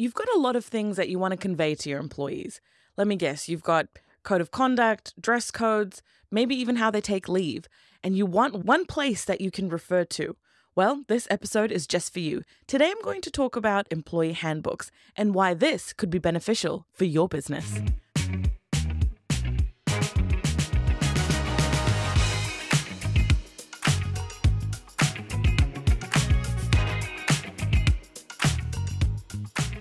you've got a lot of things that you want to convey to your employees. Let me guess, you've got code of conduct, dress codes, maybe even how they take leave, and you want one place that you can refer to. Well, this episode is just for you. Today I'm going to talk about employee handbooks and why this could be beneficial for your business.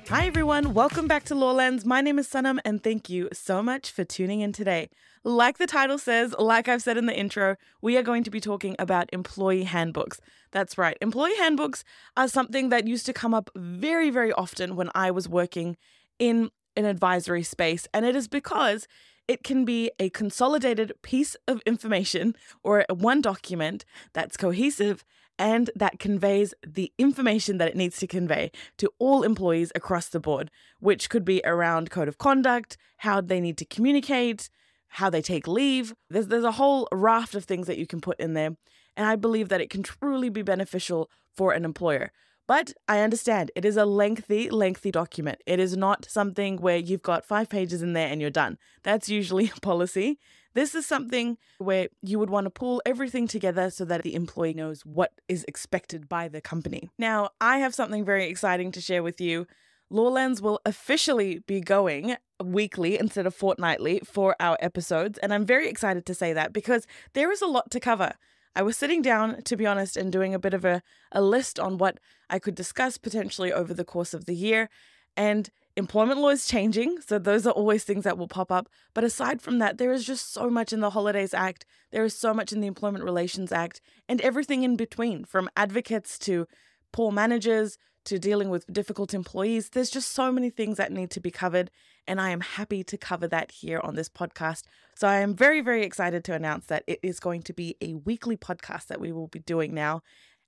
Hi, everyone. Welcome back to Law Lenz. My name is Sanam, and thank you so much for tuning in today. Like the title says, like I've said in the intro, we are going to be talking about employee handbooks. That's right. Employee handbooks are something that used to come up very, very often when I was working in an advisory space, and it is because it can be a consolidated piece of information or one document that's cohesive and that conveys the information that it needs to convey to all employees across the board, which could be around code of conduct, how they need to communicate, how they take leave. There's, there's a whole raft of things that you can put in there. And I believe that it can truly be beneficial for an employer. But I understand it is a lengthy, lengthy document. It is not something where you've got five pages in there and you're done. That's usually a policy. This is something where you would want to pull everything together so that the employee knows what is expected by the company. Now, I have something very exciting to share with you. Law Lenz will officially be going weekly instead of fortnightly for our episodes, and I'm very excited to say that because there is a lot to cover. I was sitting down, to be honest, and doing a bit of a, a list on what I could discuss potentially over the course of the year. And employment law is changing, so those are always things that will pop up. But aside from that, there is just so much in the Holidays Act, there is so much in the Employment Relations Act, and everything in between, from advocates to poor managers to dealing with difficult employees. There's just so many things that need to be covered, and I am happy to cover that here on this podcast. So I am very, very excited to announce that it is going to be a weekly podcast that we will be doing now.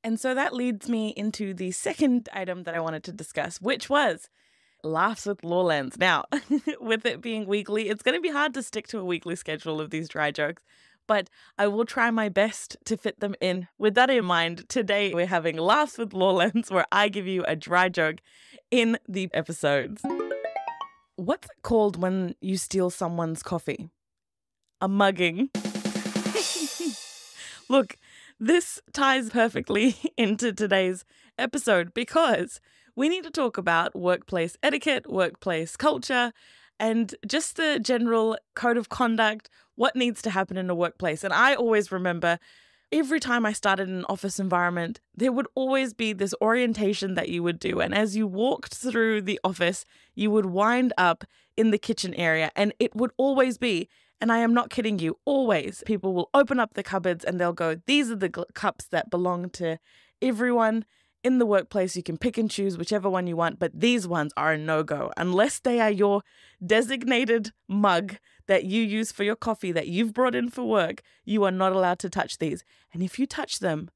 And so that leads me into the second item that I wanted to discuss, which was laughs with Law Lenz. Now, with it being weekly, it's going to be hard to stick to a weekly schedule of these dry jokes, but I will try my best to fit them in. With that in mind, today we're having laughs with Law Lenz, where I give you a dry joke in the episodes. What's it called when you steal someone's coffee? A mugging. Look, this ties perfectly into today's episode because we need to talk about workplace etiquette, workplace culture, and just the general code of conduct, what needs to happen in a workplace. And I always remember every time I started an office environment, there would always be this orientation that you would do. And as you walked through the office, you would wind up in the kitchen area, and it would always be and I am not kidding you, always people will open up the cupboards and they'll go, These are the cups that belong to everyone in the workplace, you can pick and choose whichever one you want, but these ones are a no go unless they are your designated mug that you use for your coffee that you've brought in for work. You are not allowed to touch these. And if you touch them,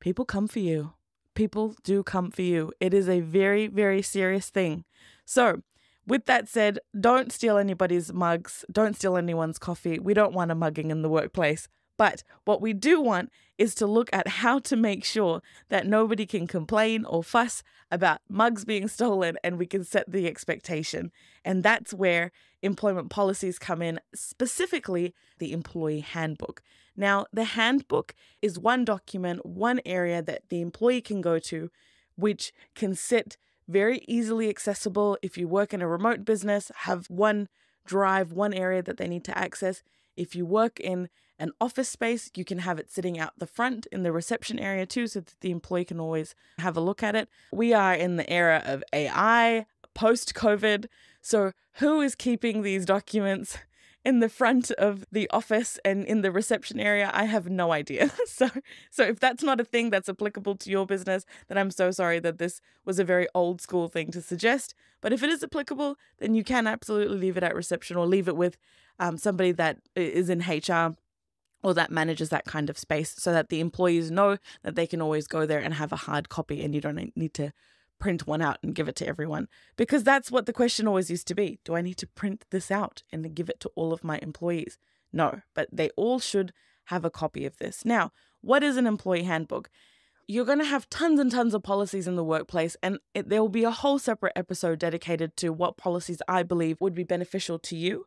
people come for you. People do come for you. It is a very, very serious thing. So, with that said, don't steal anybody's mugs. Don't steal anyone's coffee. We don't want a mugging in the workplace. But what we do want is to look at how to make sure that nobody can complain or fuss about mugs being stolen and we can set the expectation. And that's where employment policies come in, specifically the employee handbook. Now, the handbook is one document, one area that the employee can go to, which can sit very easily accessible if you work in a remote business, have one drive, one area that they need to access. If you work in an office space, you can have it sitting out the front in the reception area too, so that the employee can always have a look at it. We are in the era of AI, post COVID. So, who is keeping these documents in the front of the office and in the reception area? I have no idea. So so if that's not a thing that's applicable to your business then i'm so sorry that this was a very old school thing to suggest. But if it is applicable then you can absolutely leave it at reception or leave it with um, somebody that is in hr or that manages that kind of space so that the employees know that they can always go there and have a hard copy and you don't need to print one out and give it to everyone. Because that's what the question always used to be. Do i need to print this out and give it to all of my employees? No but they all should have a copy of this. Now what is an employee handbook? You're going to have tons and tons of policies in the workplace, and it, there will be a whole separate episode dedicated to what policies I believe would be beneficial to you.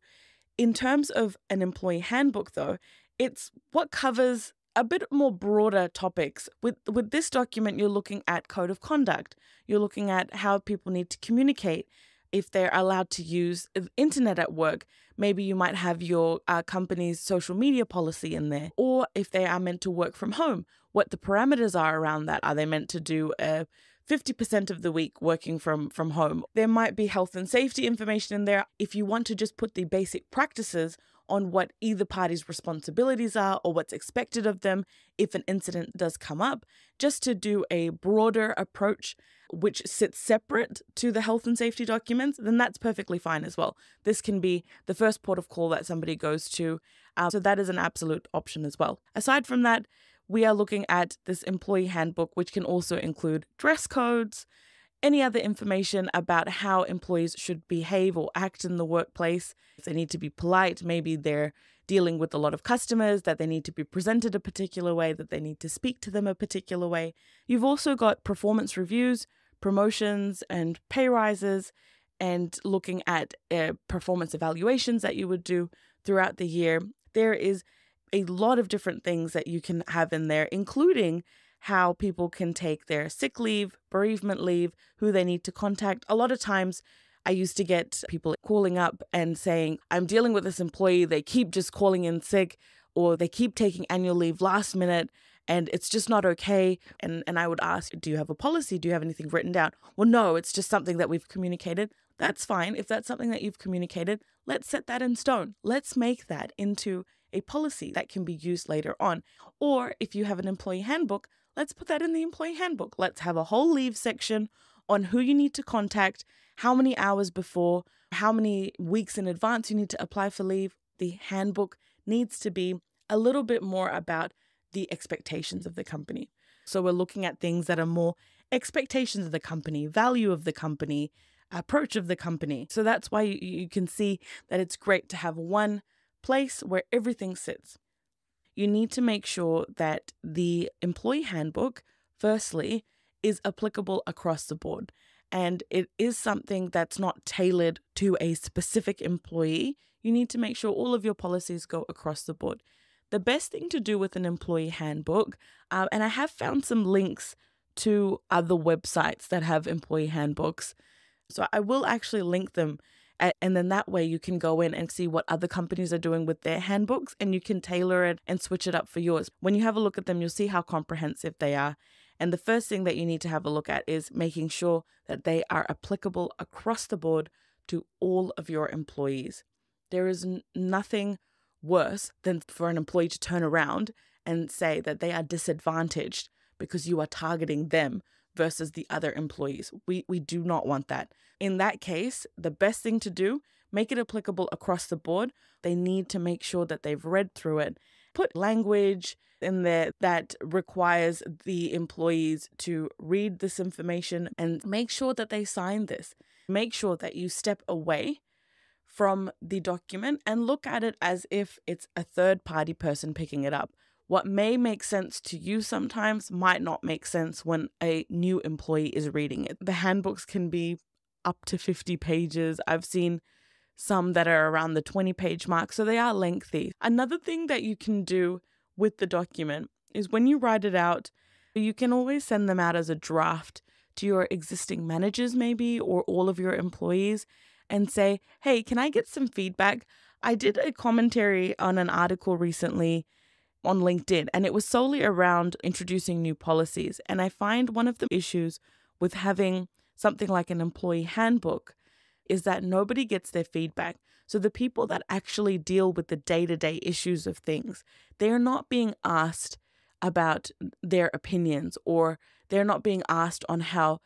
In terms of an employee handbook, though, it's what covers a bit more broader topics. With with this document, you're looking at code of conduct. You're looking at how people need to communicate, if they're allowed to use internet at work. Maybe you might have your uh, company's social media policy in there, or if they are meant to work from home, what the parameters are around that. Are they meant to do a 50% of the week working from from home. There might be health and safety information in there. If you want to just put the basic practices on what either party's responsibilities are or what's expected of them if an incident does come up, just to do a broader approach which sits separate to the health and safety documents, then that's perfectly fine as well. This can be the first port of call that somebody goes to. Uh, so that is an absolute option as well. Aside from that, we are looking at this employee handbook, which can also include dress codes, any other information about how employees should behave or act in the workplace. If they need to be polite, maybe they're dealing with a lot of customers, that they need to be presented a particular way, that they need to speak to them a particular way. You've also got performance reviews, promotions, and pay rises, and looking at uh, performance evaluations that you would do throughout the year. There is a lot of different things that you can have in there, including how people can take their sick leave, bereavement leave, who they need to contact. A lot of times, I used to get people calling up and saying, I'm dealing with this employee. They keep just calling in sick or they keep taking annual leave last minute and it's just not okay. And, and I would ask, Do you have a policy? Do you have anything written down? Well, no, it's just something that we've communicated. That's fine. If that's something that you've communicated, let's set that in stone. Let's make that into a policy that can be used later on. Or if you have an employee handbook, let's put that in the employee handbook. Let's have a whole leave section on who you need to contact, how many hours before, how many weeks in advance you need to apply for leave. The handbook needs to be a little bit more about the expectations of the company. So we're looking at things that are more expectations of the company, value of the company, approach of the company. So that's why you, can see that it's great to have one place where everything sits. You need to make sure that the employee handbook, firstly, is applicable across the board. And it is something that's not tailored to a specific employee. You need to make sure all of your policies go across the board. The best thing to do with an employee handbook, uh, and I have found some links to other websites that have employee handbooks. So I will actually link them and then that way you can go in and see what other companies are doing with their handbooks and you can tailor it and switch it up for yours. When you have a look at them, you'll see how comprehensive they are. And the first thing that you need to have a look at is making sure that they are applicable across the board to all of your employees. There is nothing worse than for an employee to turn around and say that they are disadvantaged because you are targeting them versus the other employees. We we do not want that. In that case, the best thing to do, make it applicable across the board. They need to make sure that they've read through it. Put language in there that requires the employees to read this information and make sure that they sign this. Make sure that you step away from the document and look at it as if it's a third party person picking it up. What may make sense to you sometimes might not make sense when a new employee is reading it. The handbooks can be up to 50 pages. I've seen some that are around the 20 page mark, so they are lengthy. Another thing that you can do with the document is when you write it out, you can always send them out as a draft to your existing managers, maybe, or all of your employees, and say, hey, can I get some feedback? I did a commentary on an article recently on LinkedIn, and it was solely around introducing new policies. And I find one of the issues with having something like an employee handbook is that nobody gets their feedback. So the people that actually deal with the day to day issues of things, they are not being asked about their opinions or they're not being asked on how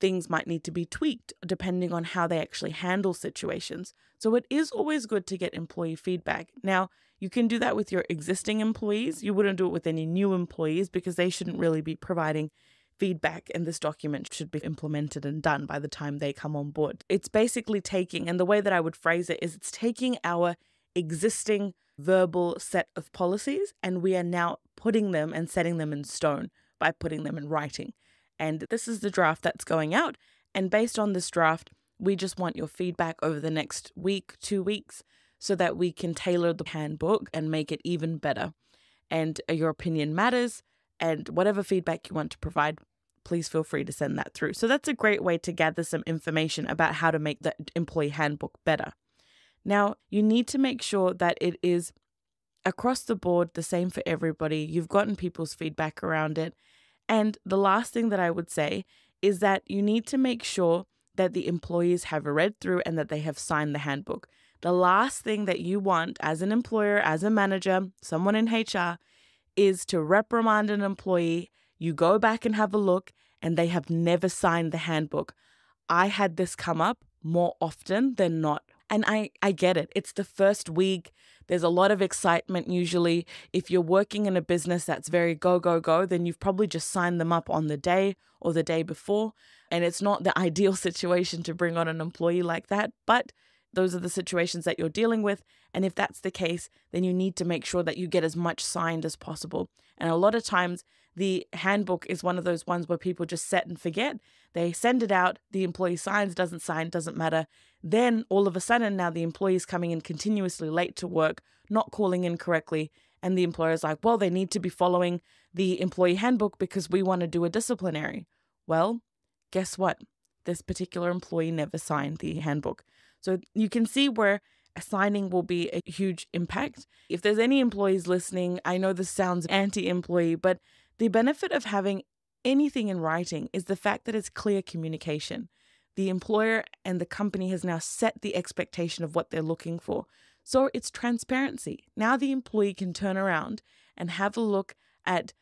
things might need to be tweaked depending on how they actually handle situations. So it is always good to get employee feedback. Now, you can do that with your existing employees. You wouldn't do it with any new employees because they shouldn't really be providing feedback and this document should be implemented and done by the time they come on board. It's basically taking, and the way that I would phrase it is it's taking our existing verbal set of policies and we are now putting them and setting them in stone by putting them in writing. And this is the draft that's going out. And based on this draft, we just want your feedback over the next week, two weeks, so that we can tailor the handbook and make it even better. And uh, your opinion matters. And whatever feedback you want to provide, please feel free to send that through. So that's a great way to gather some information about how to make the employee handbook better. Now, you need to make sure that it is across the board the same for everybody. You've gotten people's feedback around it. And the last thing that I would say is that you need to make sure that the employees have read through and that they have signed the handbook. The last thing that you want as an employer, as a manager, someone in HR, is to reprimand an employee. You go back and have a look, and they have never signed the handbook. I had this come up more often than not. And I, I get it. It's the first week. There's a lot of excitement usually. If you're working in a business that's very go, go, go, then you've probably just signed them up on the day or the day before. And it's not the ideal situation to bring on an employee like that. But those are the situations that you're dealing with. And if that's the case, then you need to make sure that you get as much signed as possible. And a lot of times, the handbook is one of those ones where people just set and forget. They send it out, the employee signs, doesn't sign, doesn't matter. Then all of a sudden, now the employee is coming in continuously late to work, not calling in correctly. And the employer is like, well, they need to be following the employee handbook because we want to do a disciplinary. Well, guess what? This particular employee never signed the handbook. So you can see where assigning will be a huge impact. If there's any employees listening, I know this sounds anti employee, but the benefit of having anything in writing is the fact that it's clear communication. The employer and the company has now set the expectation of what they're looking for. So it's transparency. Now the employee can turn around and have a look at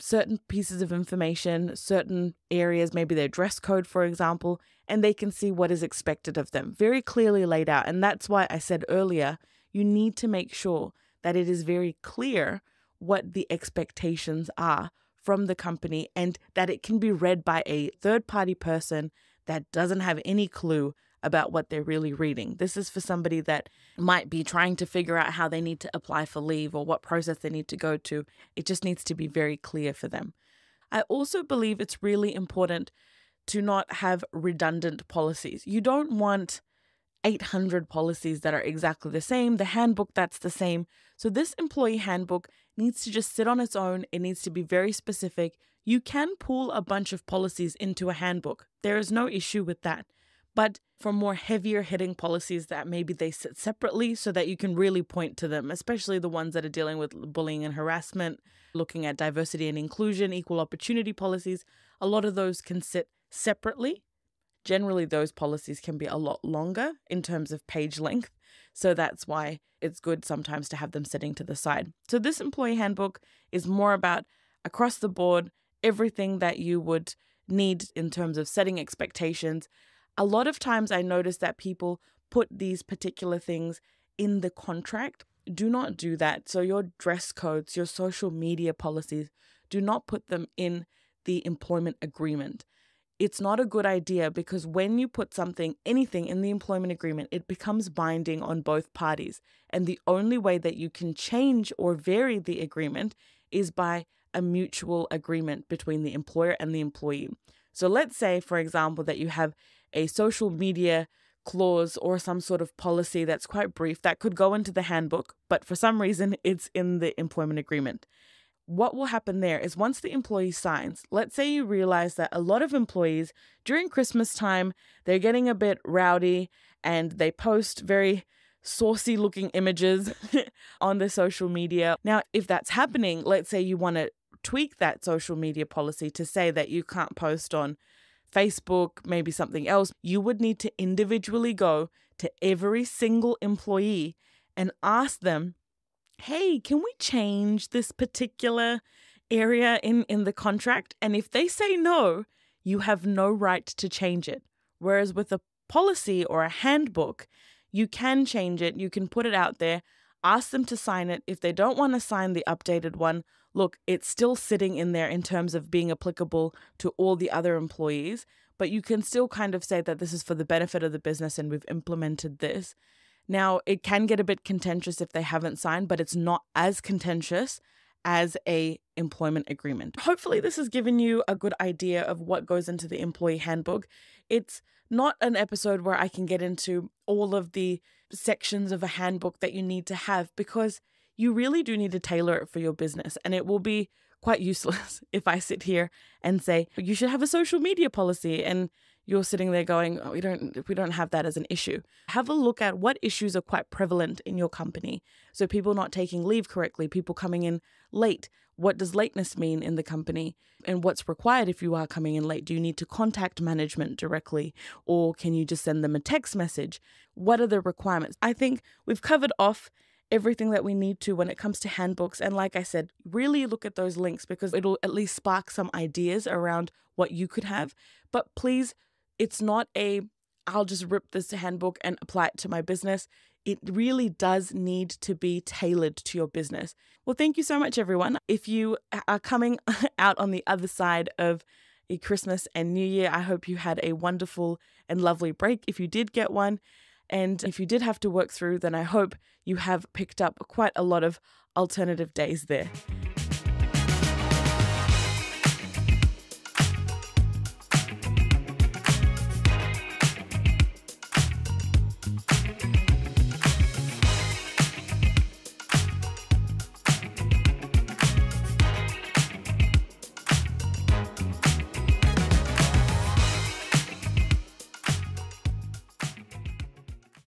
certain pieces of information, certain areas, maybe their dress code, for example, and they can see what is expected of them, very clearly laid out. And that's why I said earlier, you need to make sure that it is very clear what the expectations are from the company and that it can be read by a third party person that doesn't have any clue about what they're really reading. This is for somebody that might be trying to figure out how they need to apply for leave or what process they need to go to. It just needs to be very clear for them. I also believe it's really important to not have redundant policies. You don't want 800 policies that are exactly the same, the handbook that's the same. So, this employee handbook needs to just sit on its own. It needs to be very specific. You can pull a bunch of policies into a handbook, there is no issue with that. But for more heavier hitting policies that maybe they sit separately so that you can really point to them, especially the ones that are dealing with bullying and harassment, looking at diversity and inclusion, equal opportunity policies, a lot of those can sit separately. Generally, those policies can be a lot longer in terms of page length. So that's why it's good sometimes to have them sitting to the side. So, this employee handbook is more about across the board everything that you would need in terms of setting expectations, a lot of times I notice that people put these particular things in the contract. Do not do that. So, your dress codes, your social media policies, do not put them in the employment agreement. It's not a good idea because when you put something, anything in the employment agreement, it becomes binding on both parties. And the only way that you can change or vary the agreement is by a mutual agreement between the employer and the employee. So let's say, for example, that you have a social media clause or some sort of policy that's quite brief that could go into the handbook, but for some reason it's in the employment agreement. What will happen there is once the employee signs, let's say you realize that a lot of employees during Christmas time, they're getting a bit rowdy and they post very saucy looking images on the social media. Now, if that's happening, let's say you want to tweak that social media policy to say that you can't post on Facebook, maybe something else, you would need to individually go to every single employee and ask them, hey, can we change this particular area in, in the contract? And if they say no, you have no right to change it. Whereas with a policy or a handbook, you can change it, you can put it out there, ask them to sign it. If they don't want to sign the updated one, look, it's still sitting in there in terms of being applicable to all the other employees, but you can still kind of say that this is for the benefit of the business and we've implemented this. Now, it can get a bit contentious if they haven't signed, but it's not as contentious as a employment agreement. Hopefully this has given you a good idea of what goes into the employee handbook. It's not an episode where I can get into all of the sections of a handbook that you need to have because you really do need to tailor it for your business and it will be quite useless if I sit here and say you should have a social media policy and you're sitting there going, oh, we don't we don't have that as an issue. Have a look at what issues are quite prevalent in your company. So people not taking leave correctly, people coming in late. What does lateness mean in the company? And what's required if you are coming in late? Do you need to contact management directly or can you just send them a text message? What are the requirements? I think we've covered off everything that we need to when it comes to handbooks. And like I said, really look at those links because it'll at least spark some ideas around what you could have. But please it's not a I'll just rip this handbook and apply it to my business. It really does need to be tailored to your business. Well, thank you so much, everyone. If you are coming out on the other side of a Christmas and New Year, I hope you had a wonderful and lovely break if you did get one. And if you did have to work through, then I hope you have picked up quite a lot of alternative days there.